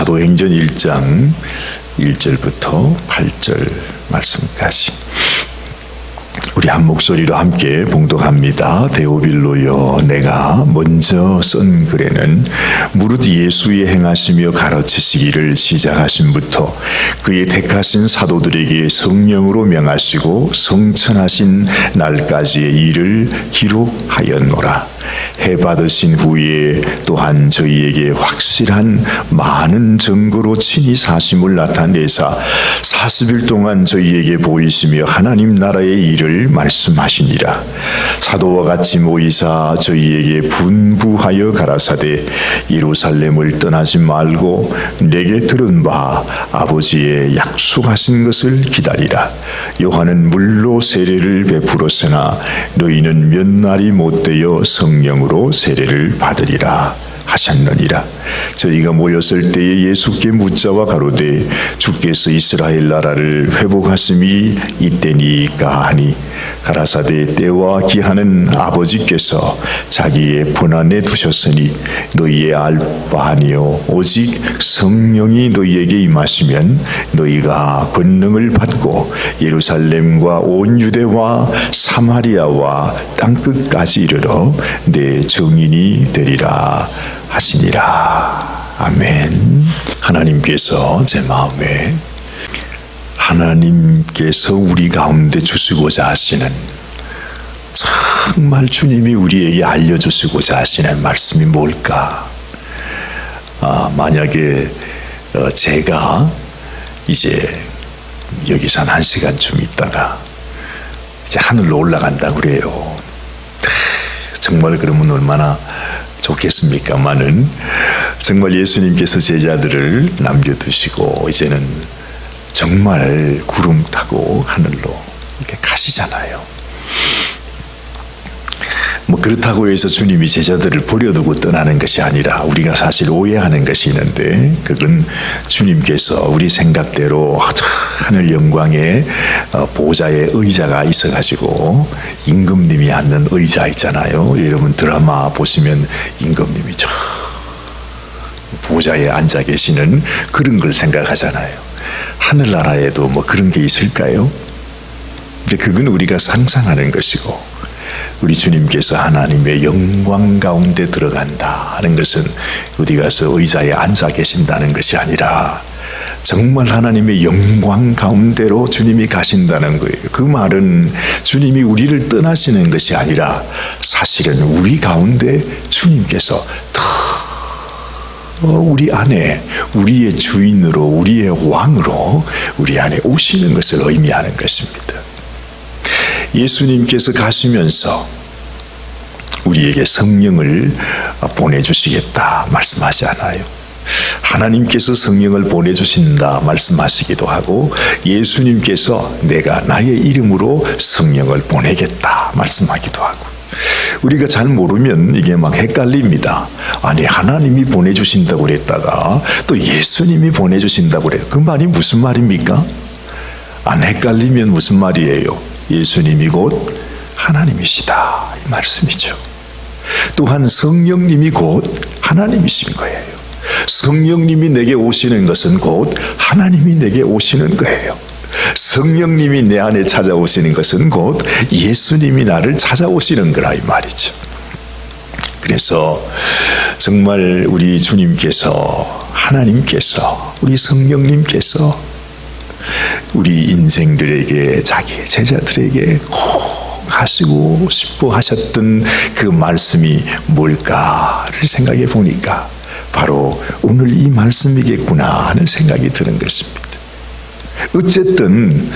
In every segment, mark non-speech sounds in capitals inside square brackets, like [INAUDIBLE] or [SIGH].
사도행전 1장 1절부터 8절 말씀까지 우리 한 목소리로 함께 봉독합니다. 데오빌로여 내가 먼저 쓴 글에는 무릇 예수의 행하시며 가르치시기를 시작하신부터 그의 택하신 사도들에게 성령으로 명하시고 성천하신 날까지의 일을 기록하였노라. 해 받으신 후에 또한 저희에게 확실한 많은 증거로 친히 사심을 나타내사 40일 동안 저희에게 보이시며 하나님 나라의 일을 말씀하시니라. 사도와 같이 모이사 저희에게 분부하여 가라사대 예루살렘을 떠나지 말고 내게 들은 바 아버지의 약속하신 것을 기다리라. 요한은 물로 세례를 베풀었으나 너희는 몇 날이 못되어 성 령으로 세례를 받으리라 하셨느니라. 저희가 모였을 때에 예수께 묻자와 가로되 주께서 이스라엘 나라를 회복하심이 이때니까 하니 가라사대 때와 기하는 아버지께서 자기의 분안에 두셨으니 너희의 알바 아니요 오직 성령이 너희에게 임하시면 너희가 권능을 받고 예루살렘과 온 유대와 사마리아와 땅 끝까지 이르러 내 증인이 되리라 하시니라. 아멘. 하나님께서 제 마음에 하나님께서 우리 가운데 주시고자 하시는 정말 주님이 우리에게 알려주시고자 하시는 말씀이 뭘까? 아, 만약에 어, 제가 이제 여기서 한 시간쯤 있다가 이제 하늘로 올라간다 그래요. 정말 그러면 얼마나 좋겠습니까만은 정말 예수님께서 제자들을 남겨두시고 이제는 정말 구름 타고 하늘로 이렇게 가시잖아요. 뭐 그렇다고 해서 주님이 제자들을 버려두고 떠나는 것이 아니라 우리가 사실 오해하는 것이 있는데 그건 주님께서 우리 생각대로 [LAUGHS] 하늘 영광의 어, 보좌의 의자가 있어가지고 임금님이 앉는 의자 있잖아요. 여러분 드라마 보시면 임금님이 저 보좌에 앉아 계시는 그런 걸 생각하잖아요. 하늘나라에도 뭐 그런 게 있을까요? 근데 그건 우리가 상상하는 것이고 우리 주님께서 하나님의 영광 가운데 들어간다 하는 것은 어디 가서 의자에 앉아 계신다는 것이 아니라 정말 하나님의 영광 가운데로 주님이 가신다는 거예요. 그 말은 주님이 우리를 떠나시는 것이 아니라 사실은 우리 가운데 주님께서 더 우리 안에 우리의 주인으로 우리의 왕으로 우리 안에 오시는 것을 의미하는 것입니다. 예수님께서 가시면서 우리에게 성령을 보내주시겠다 말씀하지 않아요. 하나님께서 성령을 보내주신다 말씀하시기도 하고 예수님께서 내가 나의 이름으로 성령을 보내겠다 말씀하기도 하고 우리가 잘 모르면 이게 막 헷갈립니다. 아니 하나님이 보내주신다고 그랬다가 또 예수님이 보내주신다고 그래. 그 말이 무슨 말입니까? 안 헷갈리면 무슨 말이에요? 예수님이 곧 하나님이시다 이 말씀이죠. 또한 성령님이 곧 하나님이신 거예요. 성령님이 내게 오시는 것은 곧 하나님이 내게 오시는 거예요. 성령님이 내 안에 찾아오시는 것은 곧 예수님이 나를 찾아오시는 거라 이 말이죠. 그래서 정말 우리 주님께서 하나님께서 우리 성령님께서 우리 인생들에게 자기 제자들에게 꼭 하시고 싶어 하셨던 그 말씀이 뭘까를 생각해 보니까 바로 오늘 이 말씀이겠구나 하는 생각이 드는 것입니다. 어쨌든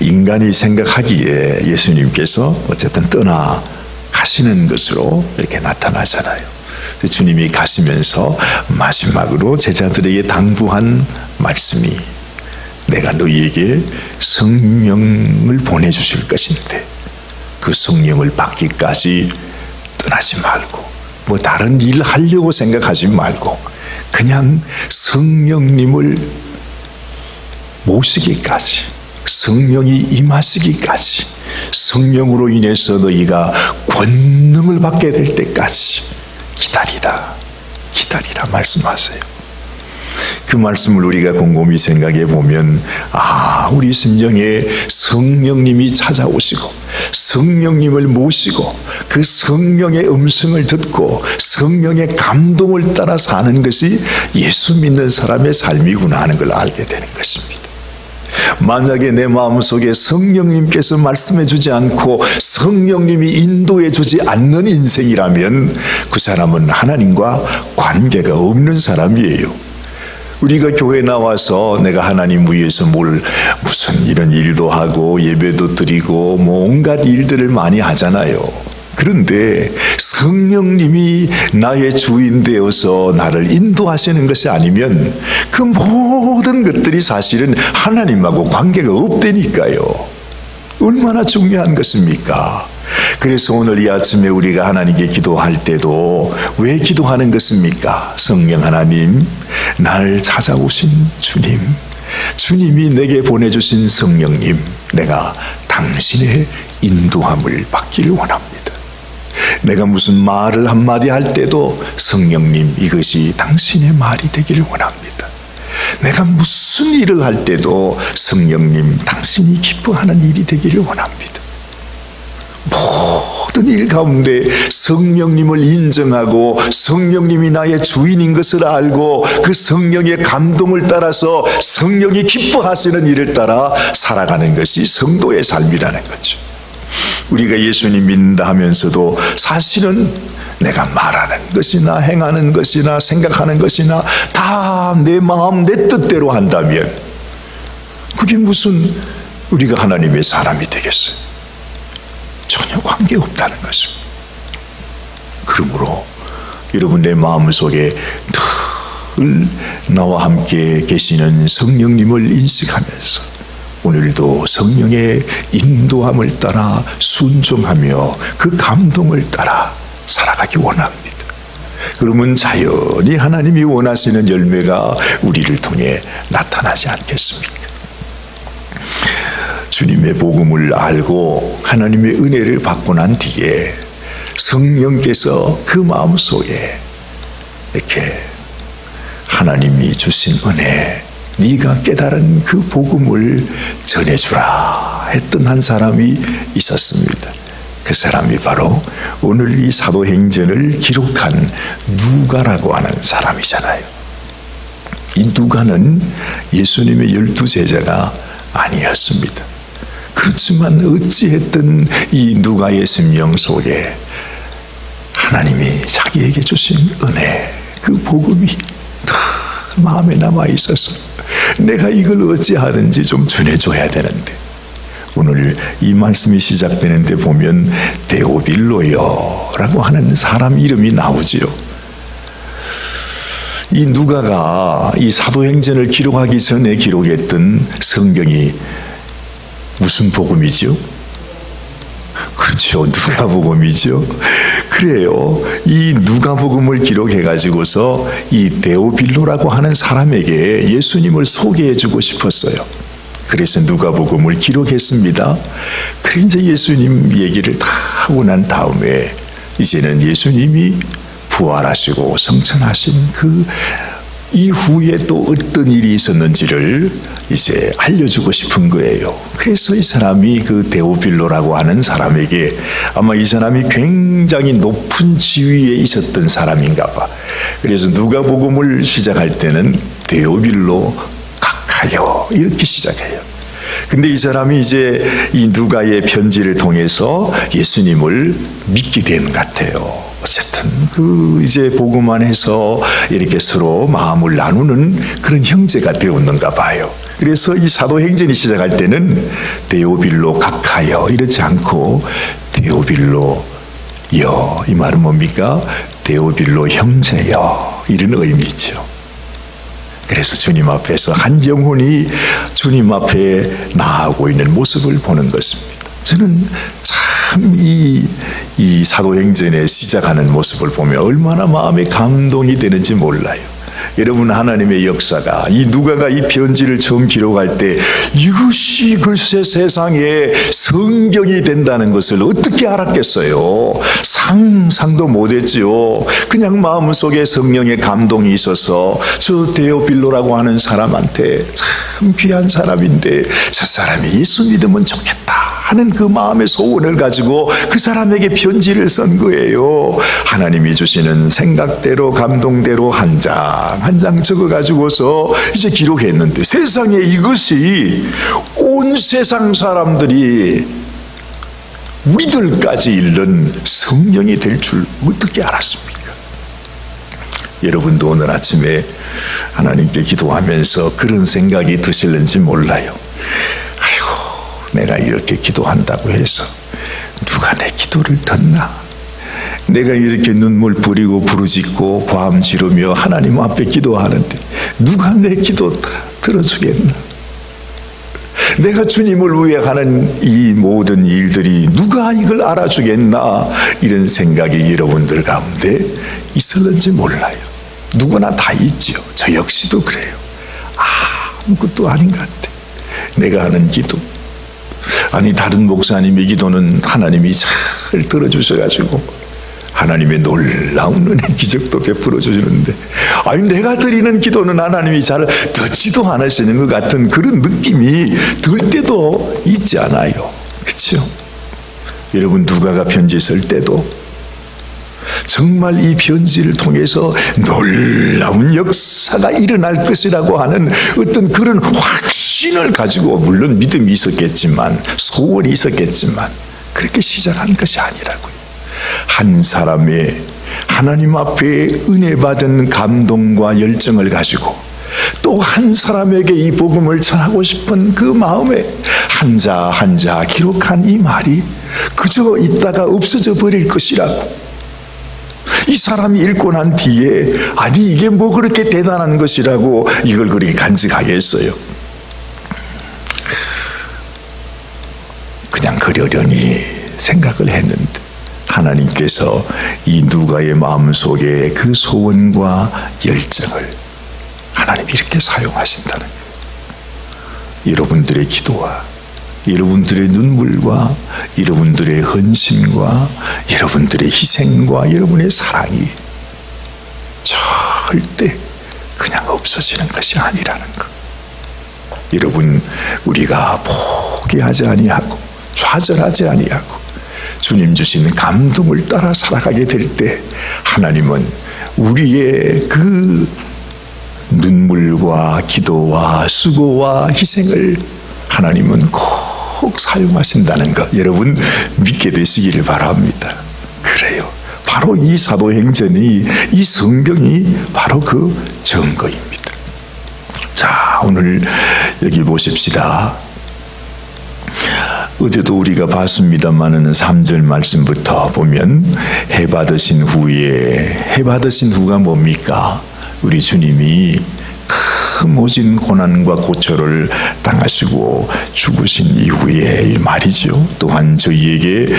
인간이 생각하기에 예수님께서 어쨌든 떠나 가시는 것으로 이렇게 나타나잖아요. 주님이 가시면서 마지막으로 제자들에게 당부한 말씀이 내가 너희에게 성령을 보내주실 것인데 그 성령을 받기까지 떠나지 말고 뭐 다른 일 하려고 생각하지 말고 그냥 성령님을 모시기까지 성령이 임하시기까지 성령으로 인해서 너희가 권능을 받게 될 때까지 기다리라 기다리라 말씀하세요. 그 말씀을 우리가 곰곰이 생각해 보면 아 우리 심령에 성령님이 찾아오시고 성령님을 모시고 그 성령의 음성을 듣고 성령의 감동을 따라 사는 것이 예수 믿는 사람의 삶이구나 하는 걸 알게 되는 것입니다. 만약에 내 마음속에 성령님께서 말씀해 주지 않고 성령님이 인도해 주지 않는 인생이라면 그 사람은 하나님과 관계가 없는 사람이에요. 우리가 교회 나와서 내가 하나님 위해서 뭘 무슨 이런 일도 하고 예배도 드리고 뭐 온갖 일들을 많이 하잖아요. 그런데 성령님이 나의 주인 되어서 나를 인도하시는 것이 아니면 그 모든 것들이 사실은 하나님하고 관계가 없다니까요. 얼마나 중요한 것입니까? 그래서 오늘 이 아침에 우리가 하나님께 기도할 때도 왜 기도하는 것입니까? 성령 하나님, 날 찾아오신 주님, 주님이 내게 보내주신 성령님, 내가 당신의 인도함을 받기를 원합니다. 내가 무슨 말을 한마디 할 때도 성령님 이것이 당신의 말이 되기를 원합니다. 내가 무슨 일을 할 때도 성령님 당신이 기뻐하는 일이 되기를 원합니다. 모든 일 가운데 성령님을 인정하고 성령님이 나의 주인인 것을 알고 그 성령의 감동을 따라서 성령이 기뻐하시는 일을 따라 살아가는 것이 성도의 삶이라는 거죠. 우리가 예수님 믿는다 하면서도 사실은 내가 말하는 것이나 행하는 것이나 생각하는 것이나 다 내 마음 내 뜻대로 한다면 그게 무슨 우리가 하나님의 사람이 되겠어요? 전혀 관계없다는 것입니다. 그러므로 여러분 내 마음속에 늘 나와 함께 계시는 성령님을 인식하면서 오늘도 성령의 인도함을 따라 순종하며 그 감동을 따라 살아가기 원합니다. 그러면 자연히 하나님이 원하시는 열매가 우리를 통해 나타나지 않겠습니까? 주님의 복음을 알고 하나님의 은혜를 받고 난 뒤에 성령께서 그 마음 속에 이렇게 하나님이 주신 은혜, 네가 깨달은 그 복음을 전해주라 했던 한 사람이 있었습니다. 그 사람이 바로 오늘 이 사도행전을 기록한 누가라고 하는 사람이잖아요. 이 누가는 예수님의 열두 제자가 아니었습니다. 그렇지만 어찌했든 이 누가의 심령 속에 하나님이 자기에게 주신 은혜, 그 복음이 다 마음에 남아 있어서 내가 이걸 어찌하든지 좀 전해줘야 되는데 오늘 이 말씀이 시작되는데 보면 데오빌로요라고 하는 사람 이름이 나오지요. 이 누가가 이 사도행전을 기록하기 전에 기록했던 성경이 무슨 복음이죠? 그렇죠. 누가복음이죠. 그래요. 이 누가복음을 기록해 가지고서 이 데오빌로라고 하는 사람에게 예수님을 소개해 주고 싶었어요. 그래서 누가복음을 기록했습니다. 그래 이제 예수님 얘기를 다 하고 난 다음에 이제는 예수님이 부활하시고 성천하신 그 이후에 또 어떤 일이 있었는지를 이제 알려주고 싶은 거예요. 그래서 이 사람이 그 데오빌로라고 하는 사람에게 아마 이 사람이 굉장히 높은 지위에 있었던 사람인가 봐. 그래서 누가복음을 시작할 때는 데오빌로 각하여 이렇게 시작해요. 근데 이 사람이 이제 이 누가의 편지를 통해서 예수님을 믿게 된것 같아요. 어쨌든 그 이제 보고만 해서 이렇게 서로 마음을 나누는 그런 형제가 되었는가 봐요. 그래서 이 사도행전이 시작할 때는 데오빌로 각하여 이렇지 않고 데오빌로 여 이 말은 뭡니까? 데오빌로 형제여 이런 의미죠. 그래서 주님 앞에서 한 영혼이 주님 앞에 나아오고 있는 모습을 보는 것입니다. 저는 참이 이 사도행전에 시작하는 모습을 보면 얼마나 마음에 감동이 되는지 몰라요. 여러분 하나님의 역사가 이 누가가 이 편지를 처음 기록할 때 이것이 글쎄 세상에 성경이 된다는 것을 어떻게 알았겠어요? 상상도 못했지요. 그냥 마음속에 성령의 감동이 있어서 저 데오빌로라고 하는 사람한테 참 귀한 사람인데 저 사람이 예수 믿으면 좋겠다. 하는 그 마음의 소원을 가지고 그 사람에게 편지를 쓴 거예요. 하나님이 주시는 생각대로 감동대로 한 장 한 장 적어 가지고서 이제 기록했는데 세상에 이것이 온 세상 사람들이 우리들까지 읽는 성령이 될 줄 어떻게 알았습니까? 여러분도 오늘 아침에 하나님께 기도하면서 그런 생각이 드실는지 몰라요. 내가 이렇게 기도한다고 해서 누가 내 기도를 듣나? 내가 이렇게 눈물 뿌리고 부르짖고 과음 지르며 하나님 앞에 기도하는데 누가 내 기도 들어주겠나? 내가 주님을 위해 하는 이 모든 일들이 누가 이걸 알아주겠나? 이런 생각이 여러분들 가운데 있었는지 몰라요. 누구나 다 있죠. 저 역시도 그래요. 아무것도 아닌 것 같아. 내가 하는 기도, 아니 다른 목사님의 기도는 하나님이 잘 들어주셔가지고 하나님의 놀라운 은혜 기적도 베풀어 주시는데 아니 내가 드리는 기도는 하나님이 잘 듣지도 않으시는 것 같은 그런 느낌이 들 때도 있지 않아요. 그렇죠? 여러분 누가가 편지 쓸 때도 정말 이 편지를 통해서 놀라운 역사가 일어날 것이라고 하는 어떤 그런 확신 을 가지고 물론 믿음이 있었겠지만 소원이 있었겠지만 그렇게 시작한 것이 아니라고요. 한 사람의 하나님 앞에 은혜 받은 감동과 열정을 가지고 또 한 사람에게 이 복음을 전하고 싶은 그 마음에 한자 한자 기록한 이 말이 그저 있다가 없어져 버릴 것이라고 이 사람이 읽고 난 뒤에 아니 이게 뭐 그렇게 대단한 것이라고 이걸 그렇게 간직하겠어요. 그냥 그러려니 생각을 했는데 하나님께서 이 누가의 마음속에 그 소원과 열정을 하나님이 이렇게 사용하신다는. 여러분들의 기도와 여러분들의 눈물과 여러분들의 헌신과 여러분들의 희생과 여러분의 사랑이 절대 그냥 없어지는 것이 아니라는 것. 여러분 우리가 포기하지 아니하고 좌절하지 아니하고 주님 주신 감동을 따라 살아가게 될 때 하나님은 우리의 그 눈물과 기도와 수고와 희생을 하나님은 꼭꼭 사용하신다는 것 여러분 믿게 되시기를 바랍니다. 그래요. 바로 이 사도행전이 이 성경이 바로 그 증거입니다. 자, 오늘 여기 보십시다. 어제도 우리가 봤습니다만은 3절 말씀부터 보면 해 받으신 후에 해 받으신 후가 뭡니까? 우리 주님이 그 모진 고난과 고초를 당하시고 죽으신 이후에 말이죠. 또한 저희에게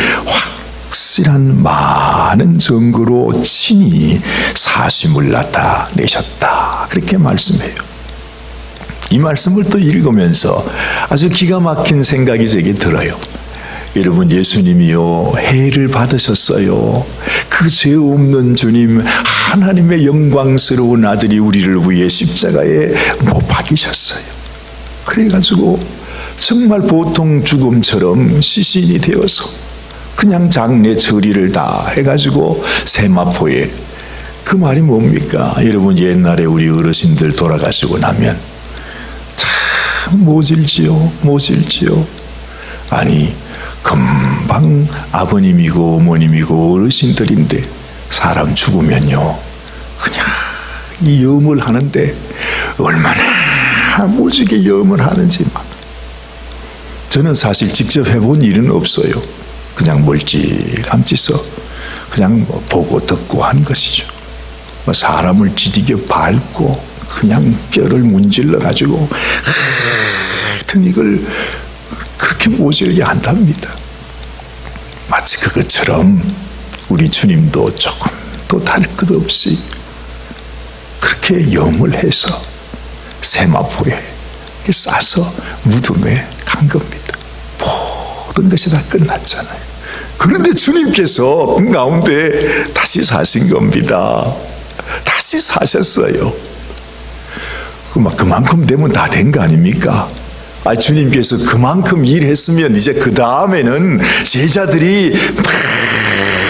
확실한 많은 증거로 친히 사심을 나타내셨다. 그렇게 말씀해요. 이 말씀을 또 읽으면서 아주 기가 막힌 생각이 제게 들어요. 여러분 예수님이요 해를 받으셨어요. 그 죄 없는 주님 하나님의 영광스러운 아들이 우리를 위해 십자가에 못 박이셨어요. 그래가지고 정말 보통 죽음처럼 시신이 되어서 그냥 장례 처리를 다 해가지고 세마포에 그 말이 뭡니까? 여러분 옛날에 우리 어르신들 돌아가시고 나면 참 모질지요, 모질지요. 아니 금방 아버님이고 어머님이고 어르신들인데 사람 죽으면요 그냥 이 염을 하는데 얼마나 무지게 염을 하는지 막 저는 사실 직접 해본 일은 없어요. 그냥 멀찌감치서 그냥 뭐 보고 듣고 한 것이죠. 뭐 사람을 지디게 밟고 그냥 뼈를 문질러 가지고 하여튼 이걸 그렇게 모질게 한답니다. 마치 그것처럼 우리 주님도 조금도 다를 것 없이 그렇게 염을 해서 세마포에 싸서 무덤에 간 겁니다. 모든 것이 다 끝났잖아요. 그런데 주님께서 그 가운데 다시 사신 겁니다. 다시 사셨어요. 그만큼 되면 다 된 거 아닙니까? 아, 주님께서 그만큼 일했으면 이제 그 다음에는 제자들이 막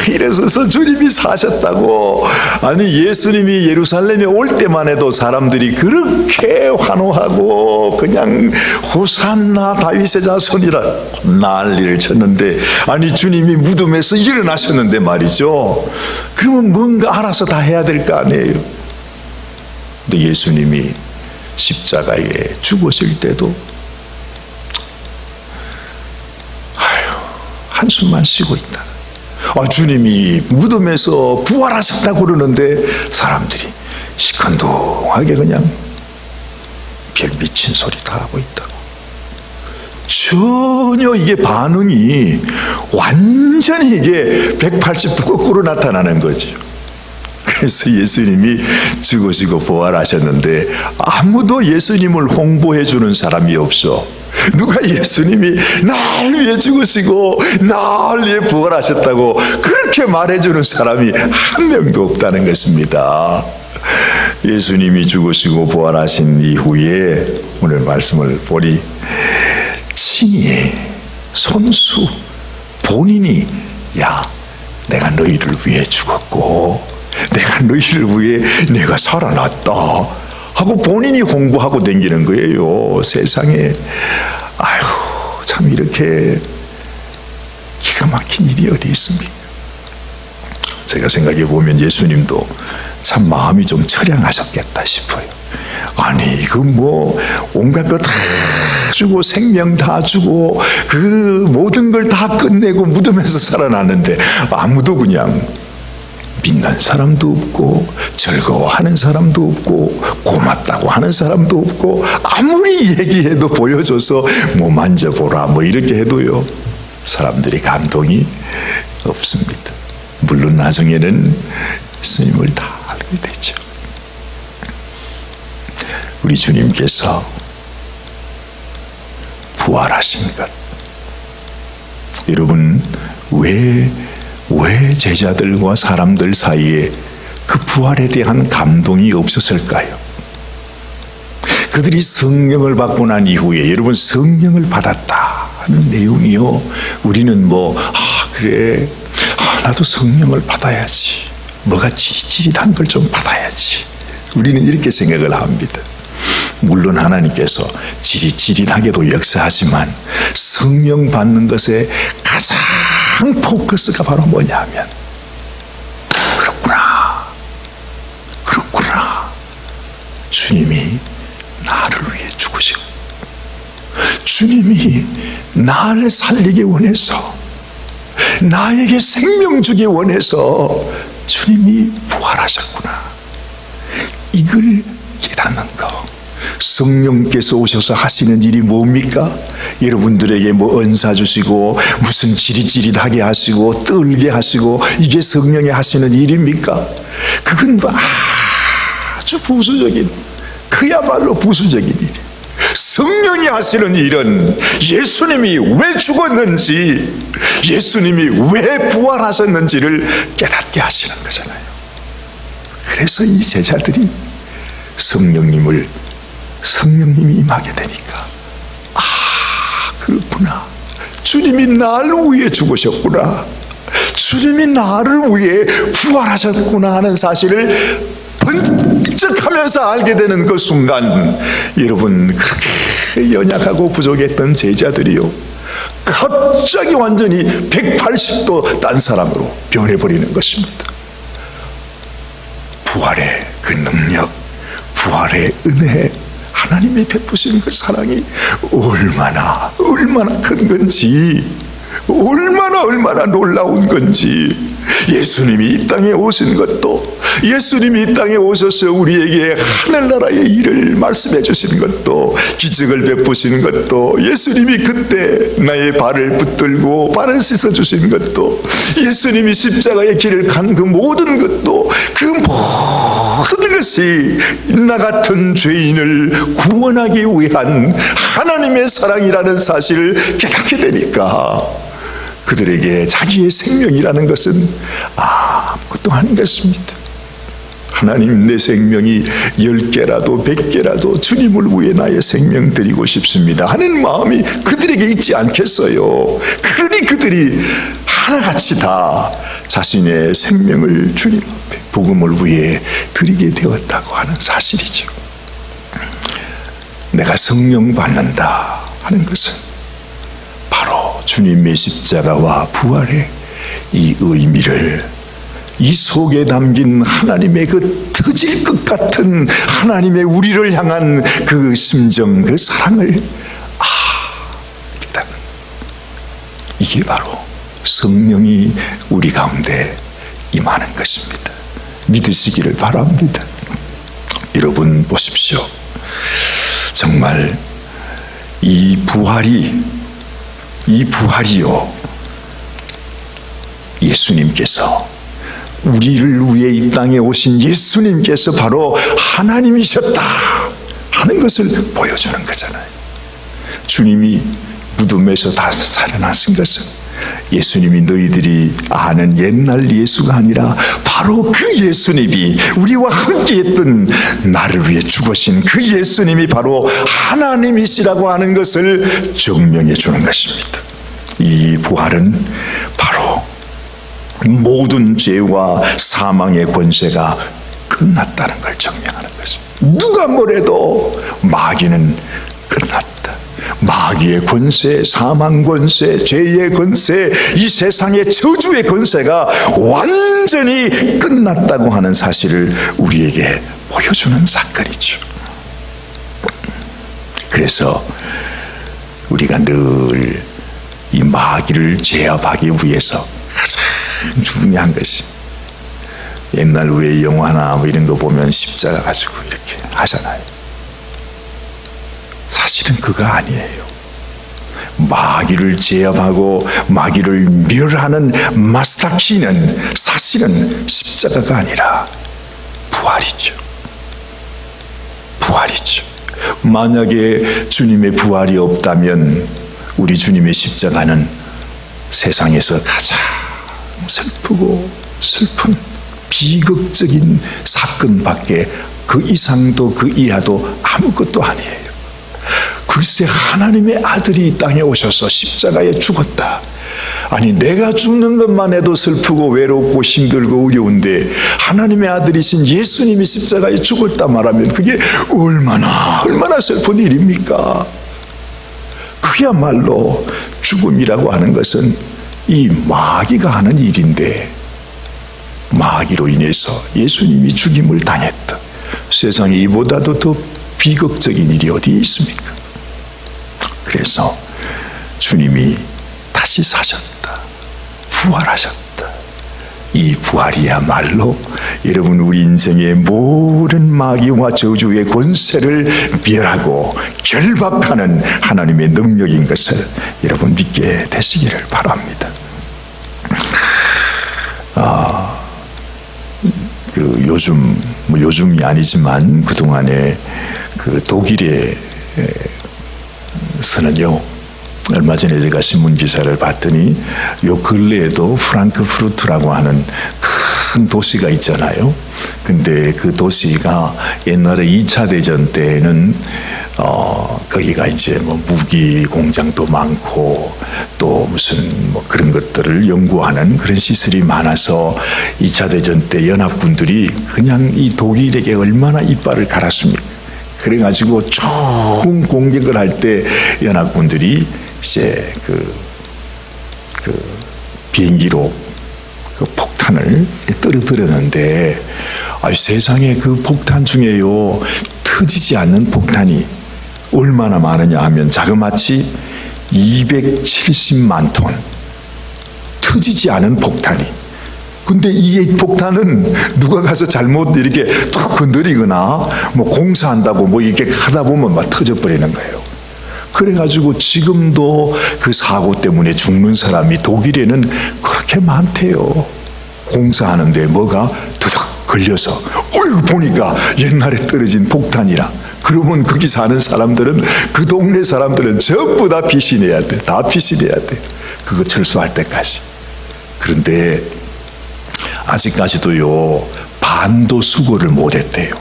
일어서서 주님이 사셨다고. 아니, 예수님이 예루살렘에 올 때만 해도 사람들이 그렇게 환호하고 그냥 호산나 다윗의 자손이라 난리를 쳤는데, 아니, 주님이 무덤에서 일어나셨는데 말이죠. 그러면 뭔가 알아서 다 해야 될 거 아니에요. 근데 예수님이 십자가에 죽으실 때도 한숨만 쉬고 있다. 아, 주님이 무덤에서 부활하셨다고 그러는데 사람들이 시큰둥하게 그냥 별 미친 소리 다 하고 있다고. 전혀 이게 반응이 완전히 이게 180도 거꾸로 나타나는 거죠. 그래서 예수님이 죽으시고 부활하셨는데 아무도 예수님을 홍보해 주는 사람이 없어. 누가 예수님이 날 위해 죽으시고 날 위해 부활하셨다고 그렇게 말해주는 사람이 한 명도 없다는 것입니다. 예수님이 죽으시고 부활하신 이후에 오늘 말씀을 보니 친히 손수 본인이 야 내가 너희를 위해 죽었고 내가 너희를 위해 내가 살아났다 하고 본인이 홍보하고 댕기는 거예요. 세상에 아유 참 이렇게 기가 막힌 일이 어디 있습니까? 제가 생각해 보면 예수님도 참 마음이 좀 처량하셨겠다 싶어요. 아니 그뭐 온갖 것 다 주고 생명 다 주고 그 모든 걸 다 끝내고 무덤에서 살아났는데 아무도 그냥 빛난 사람도 없고 즐거워하는 사람도 없고 고맙다고 하는 사람도 없고 아무리 얘기해도 보여줘서 뭐 만져보라 뭐 이렇게 해도요 사람들이 감동이 없습니다. 물론 나중에는 스님을 다 알게 되죠. 우리 주님께서 부활하신 것 여러분 왜 왜 제자들과 사람들 사이에 그 부활에 대한 감동이 없었을까요? 그들이 성령을 받고 난 이후에 여러분 성령을 받았다 하는 내용이요. 우리는 뭐, 아, 그래. 아, 나도 성령을 받아야지. 뭐가 찌릿찌릿한 걸 좀 받아야지. 우리는 이렇게 생각을 합니다. 물론 하나님께서 지릿지릿하게도 역사하지만 성령 받는 것에 가장 포커스가 바로 뭐냐 하면 그렇구나. 그렇구나. 주님이 나를 위해 죽으시고 주님이 나를 살리기 원해서 나에게 생명 주기 원해서 주님이 부활하셨구나. 이걸 깨닫는 것. 성령께서 오셔서 하시는 일이 뭡니까? 여러분들에게 뭐 은사 주시고 무슨 지릿지릿하게 하시고 떨게 하시고 이게 성령이 하시는 일입니까? 그건 뭐 아주 부수적인 그야말로 부수적인 일. 성령이 하시는 일은 예수님이 왜 죽었는지, 예수님이 왜 부활하셨는지를 깨닫게 하시는 거잖아요. 그래서 이 제자들이 성령님을 성령님이 임하게 되니까. 아 그렇구나. 주님이 나를 위해 죽으셨구나. 주님이 나를 위해 부활하셨구나 하는 사실을 번쩍하면서 알게 되는 그 순간 여러분 그렇게 연약하고 부족했던 제자들이요. 갑자기 완전히 180도 딴 사람으로 변해버리는 것입니다. 부활의 그 능력 부활의 은혜 하나님이 베푸시는 그 사랑이 얼마나 얼마나 큰 건지 얼마나 얼마나 놀라운 건지 예수님이 이 땅에 오신 것도 예수님이 이 땅에 오셔서 우리에게 하늘나라의 일을 말씀해 주신 것도 기적을 베푸시는 것도 예수님이 그때 나의 발을 붙들고 발을 씻어 주신 것도 예수님이 십자가의 길을 간 그 모든 것도 그 모든 것이 나 같은 죄인을 구원하기 위한 하나님의 사랑이라는 사실을 깨닫게 되니까 그들에게 자기의 생명이라는 것은 아무것도 아닌 것입니다. 하나님 내 생명이 열 개라도 백 개라도 주님을 위해 나의 생명 드리고 싶습니다 하는 마음이 그들에게 있지 않겠어요. 그러니 그들이 하나같이 다 자신의 생명을 주님 앞에 복음을 위해 드리게 되었다고 하는 사실이죠. 내가 성령 받는다 하는 것은 주님의 십자가와 부활의 이 의미를 이 속에 담긴 하나님의 그 터질 것 같은 하나님의 우리를 향한 그 심정, 그 사랑을 아, 이게 바로 성령이 우리 가운데 임하는 것입니다. 믿으시기를 바랍니다. 여러분 보십시오. 정말 이 부활이 이 부활이요 예수님께서 우리를 위해 이 땅에 오신 예수님께서 바로 하나님이셨다 하는 것을 보여주는 거잖아요. 주님이 무덤에서 다 살아나신 것은 예수님이 너희들이 아는 옛날 예수가 아니라 바로 그 예수님이 우리와 함께 했던 나를 위해 죽으신 그 예수님이 바로 하나님이시라고 하는 것을 증명해 주는 것입니다. 이 부활은 바로 모든 죄와 사망의 권세가 끝났다는 걸 증명하는 것입니다. 누가 뭐래도 마귀는 끝났다. 마귀의 권세, 사망 권세, 죄의 권세, 이 세상의 저주의 권세가 완전히 끝났다고 하는 사실을 우리에게 보여주는 사건이죠. 그래서 우리가 늘 이 마귀를 제압하기 위해서 가장 중요한 것이 옛날 왜 영화나 뭐 이런 거 보면 십자가 가지고 이렇게 하잖아요. 사실은 그거 아니에요. 마귀를 제압하고 마귀를 멸하는 마스터 키는 사실은 십자가가 아니라 부활이죠. 부활이죠. 만약에 주님의 부활이 없다면 우리 주님의 십자가는 세상에서 가장 슬프고 슬픈 비극적인 사건밖에 그 이상도 그 이하도 아무것도 아니에요. 글쎄 하나님의 아들이 이 땅에 오셔서 십자가에 죽었다. 아니 내가 죽는 것만 해도 슬프고 외롭고 힘들고 어려운데 하나님의 아들이신 예수님이 십자가에 죽었다 말하면 그게 얼마나 얼마나 슬픈 일입니까? 그야말로 죽음이라고 하는 것은 이 마귀가 하는 일인데 마귀로 인해서 예수님이 죽임을 당했다. 세상에 이보다도 더 비극적인 일이 어디에 있습니까? 그래서 주님이 다시 사셨다. 부활하셨다. 이 부활이야말로 여러분 우리 인생의 모든 마귀와 저주의 권세를 멸하고 결박하는 하나님의 능력인 것을 여러분 믿게 되시기를 바랍니다. 아, 그 요즘 뭐 요즘이 아니지만 그 동안에 그 독일에 서는요. 얼마 전에 제가 신문 기사를 봤더니 요 근래에도 프랑크푸르트라고 하는 큰 도시가 있잖아요. 근데 그 도시가 옛날에 2차 대전 때는 어 거기가 이제 뭐 무기 공장도 많고 또 무슨 뭐 그런 것들을 연구하는 그런 시설이 많아서 2차 대전 때 연합군들이 그냥 이 독일에게 얼마나 이빨을 갈았습니까? 그래가지고 총 공격을 할 때 연합군들이 이제 그, 그 비행기로 그 폭탄을 떨어뜨렸는데 아, 세상에 그 폭탄 중에요 터지지 않는 폭탄이 얼마나 많으냐 하면 자그마치 270만 톤 터지지 않은 폭탄이 근데 이 폭탄은 누가 가서 잘못 이렇게 툭 건드리거나 뭐 공사한다고 뭐 이렇게 하다 보면 막 터져버리는 거예요. 그래가지고 지금도 그 사고 때문에 죽는 사람이 독일에는 그렇게 많대요. 공사하는데 뭐가 드덕 걸려서 어이구 보니까 옛날에 떨어진 폭탄이라 그러면 거기 사는 사람들은 그 동네 사람들은 전부 다 피신해야 돼. 다 피신해야 돼. 그거 철수할 때까지. 그런데 아직까지도요 반도 수거를 못했대요.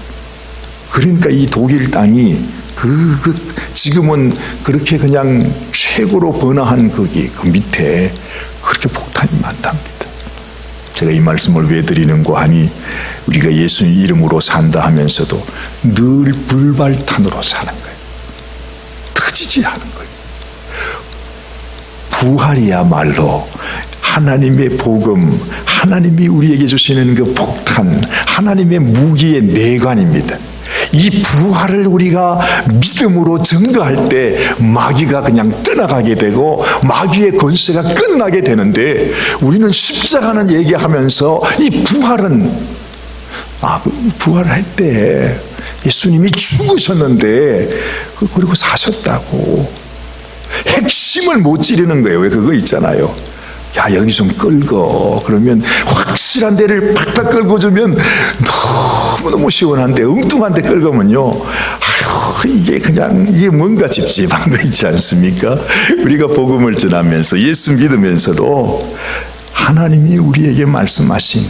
그러니까 이 독일 땅이 그, 그 지금은 그렇게 그냥 최고로 번화한 거기 그 밑에 그렇게 폭탄이 많답니다. 제가 이 말씀을 왜 드리는고 하니 우리가 예수님 이름으로 산다 하면서도 늘 불발탄으로 사는 거예요. 터지지 않은 거예요. 부활이야말로 하나님의 복음, 하나님이 우리에게 주시는 그 폭탄, 하나님의 무기의 내관입니다. 이 부활을 우리가 믿음으로 증거할 때 마귀가 그냥 떠나가게 되고 마귀의 권세가 끝나게 되는데 우리는 십자가는 얘기하면서 이 부활은 아그 부활했대 예수님이 죽으셨는데 그 그리고 사셨다고 핵심을 못 찌르는 거예요. 왜 그거 있잖아요. 야 여기 좀 끌고. 그러면 확실한 데를 팍팍 끌고 주면 너무너무 시원한데 엉뚱한 데 끌고면요. 아유 이게 그냥 이게 뭔가 찝찝한 거 있지 않습니까? 우리가 복음을 전하면서 예수 믿으면서도 하나님이 우리에게 말씀하신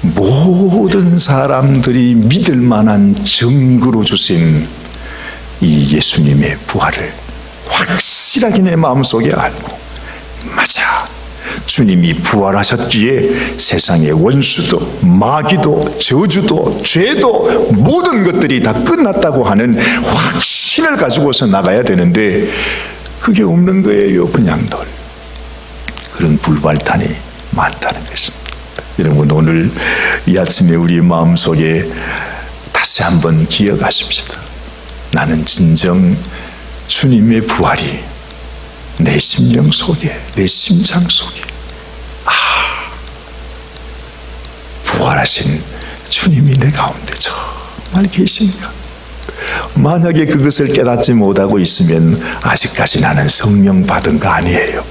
모든 사람들이 믿을 만한 증거로 주신 이 예수님의 부활을 확실하게 내 마음속에 알고 맞아 주님이 부활하셨기에 세상의 원수도 마귀도 저주도 죄도 모든 것들이 다 끝났다고 하는 확신을 가지고서 나가야 되는데 그게 없는 거예요 널 그런 불발탄이 많다는 것입니다. 여러분 오늘 이 아침에 우리 마음속에 다시 한번 기억하십시다. 나는 진정 주님의 부활이 내 심령 속에, 내 심장 속에, 아, 부활하신 주님이 내 가운데 정말 계신가? 만약에 그것을 깨닫지 못하고 있으면 아직까지 나는 성령 받은 거 아니에요.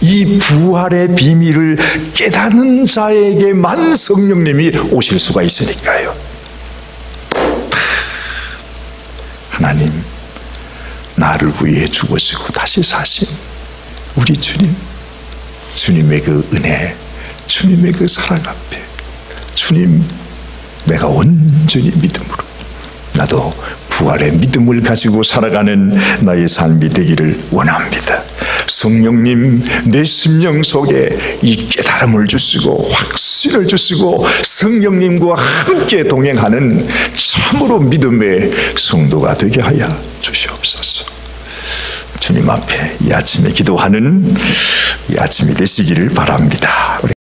이 부활의 비밀을 깨닫는 자에게만 성령님이 오실 수가 있으니까요. 하나님, 나를 위해 죽으시고 다시 사신 우리 주님, 주님의 그 은혜, 주님의 그 사랑 앞에 주님, 내가 온전히 믿음으로 나도 부활의 믿음을 가지고 살아가는 나의 삶이 되기를 원합니다. 성령님, 내 심령 속에 이 깨달음을 주시고 확신을 주시고 성령님과 함께 동행하는 참으로 믿음의 성도가 되게 하여 주시옵소서. 주님 앞에 이 아침에 기도하는 이 아침이 되시기를 바랍니다.